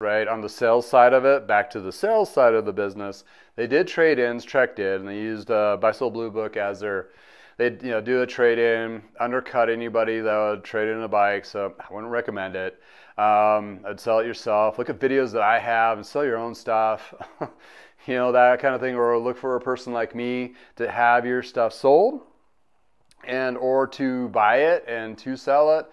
right? On the sales side of it, back to the sales side of the business, they did trade-ins. Trek did, and they used uh, Bicycle Blue Book as their. They you know do a trade-in, undercut anybody that would trade in a bike. So I wouldn't recommend it. Um, I'd sell it yourself. Look at videos that I have and sell your own stuff. you know that kind of thing, or look for a person like me to have your stuff sold and or to buy it and to sell it